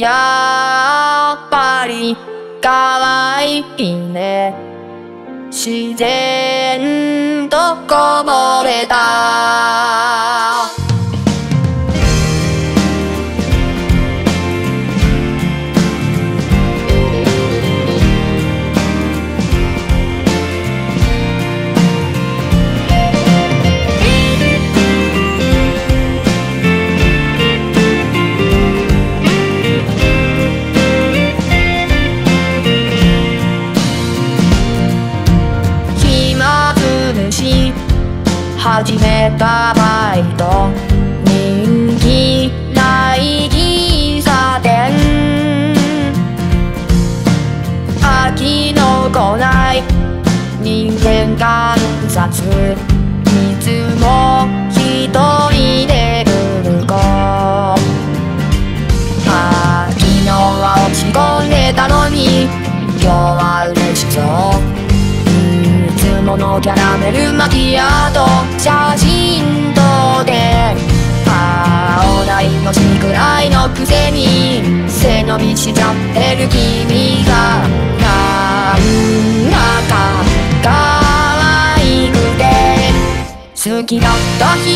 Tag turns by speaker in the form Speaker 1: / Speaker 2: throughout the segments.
Speaker 1: やっぱり可愛いね。自然とこぼれた。始めたバイト。人気ない喫茶店。飽きのこない人間観察。いつも一人で来る子。あ昨日は落ち込んでたのに今日は嬉しそう。ものキャラメルマキアート写真撮って青大のちくらいのくせに背伸びしちゃってる君がなんだか可愛くて好きだった人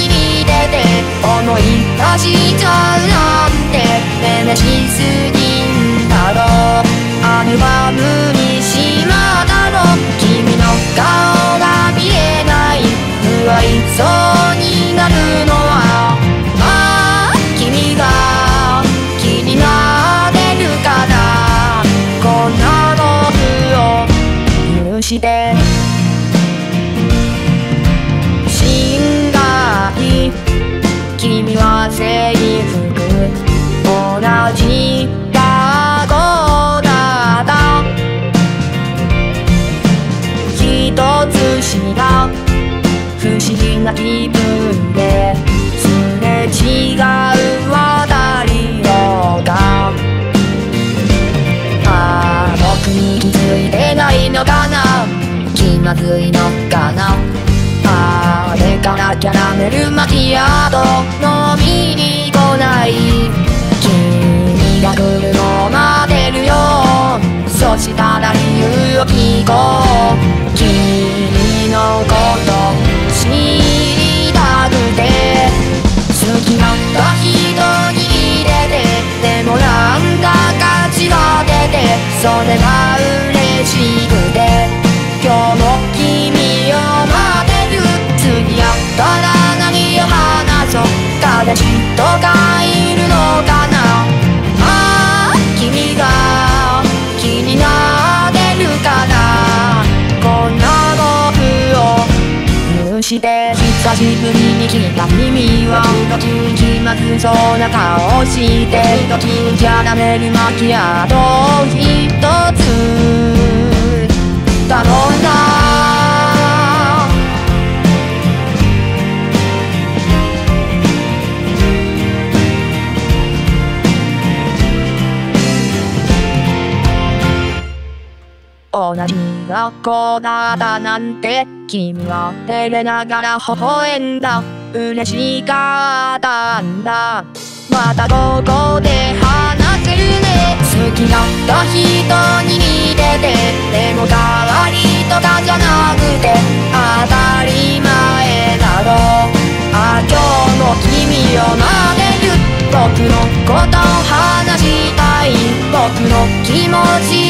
Speaker 1: に似て。て思い出しちゃうなんてめめしすぎんだろうアルバムな僕を許して心外君は制服同じ学校だった。一つした不思議な気分で。すれ違う渡り廊下ああ僕に気づいてないのかな。まずいのかなあれからキャラメルマキアート飲みに来ない君が来るのを待てるよ。そしたら理由を聞こう君のこと知りたくて好きだった人に入れてでもなんだか違っててそれが嬉しく彼氏とかいるのかな？ああ君が気になってるからこんな僕を許して久しぶりに来た君は時々気まずそうな顔をして時キャラメルマキアートを一つ頼ん同じ学校だったなんて君は照れながら微笑んだ。嬉しかったんだ。またここで話せるね。好きだった人に似てて。でも可愛いとかじゃなくて。当たり前だろう。あ今日も君を待ってる。僕のこと話したい。僕の気持ち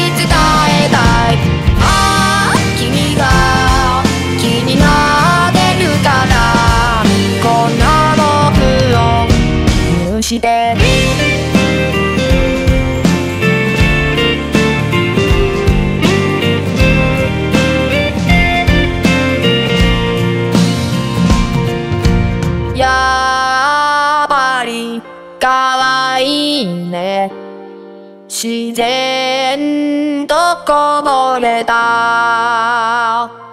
Speaker 1: 自然とこぼれた。